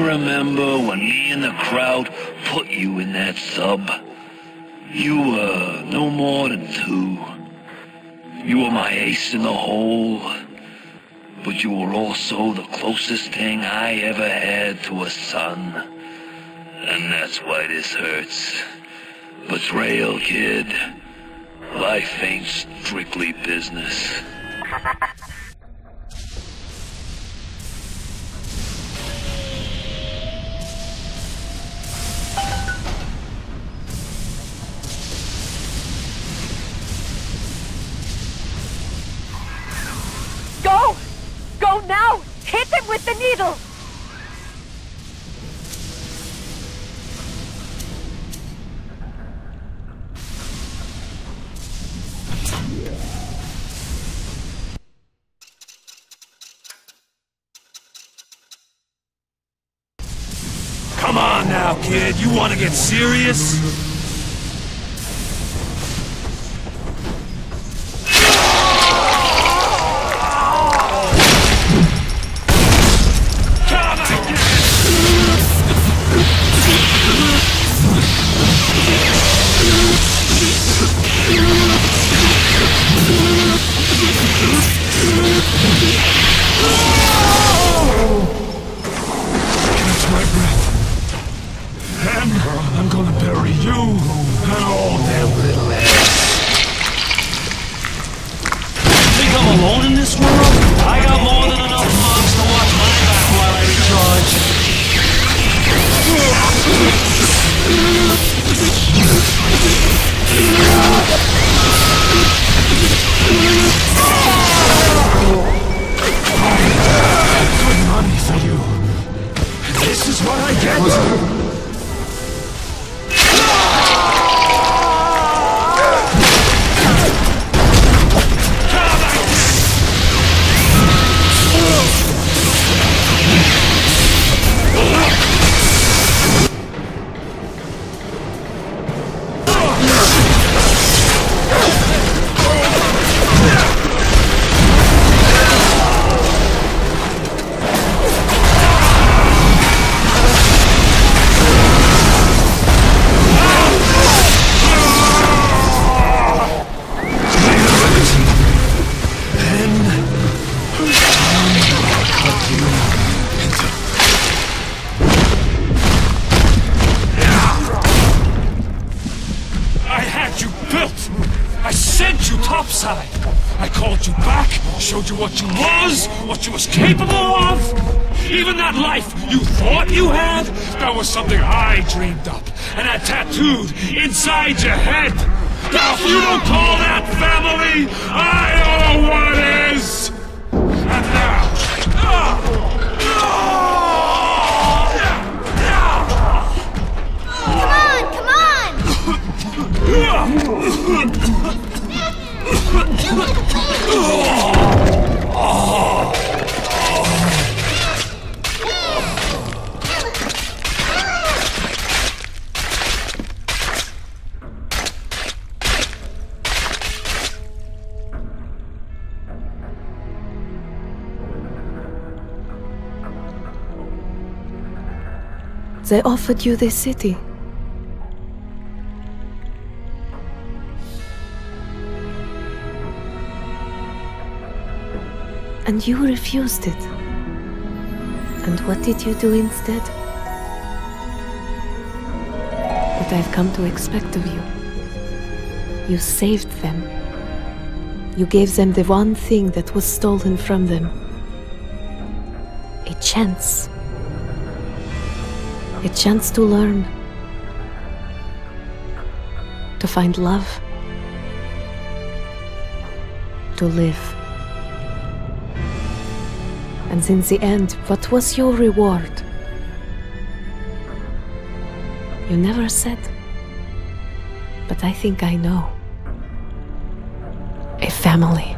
remember when me and the crowd put you in that sub. You were no more than two. You were my ace in the hole, but you were also the closest thing I ever had to a son. And that's why this hurts. Betrayal, kid. Life ain't strictly business. with the needle! Come on now, kid. You want to get serious? Gonna bury you and all them little eggs. Think I'm alone in this world? I got more than enough mobs to watch my back while I recharge. Good money for you. This is what I get. I called you back, showed you what you was, what you was capable of! Even that life you thought you had, that was something I dreamed up and had tattooed inside your head! Now if you don't call that family, I don't know what is! And now... Come on, come on! They offered you this city. And you refused it. And what did you do instead? What I've come to expect of you. You saved them. You gave them the one thing that was stolen from them. A chance. A chance to learn. To find love. To live. And in the end, what was your reward? You never said. But I think I know. A family.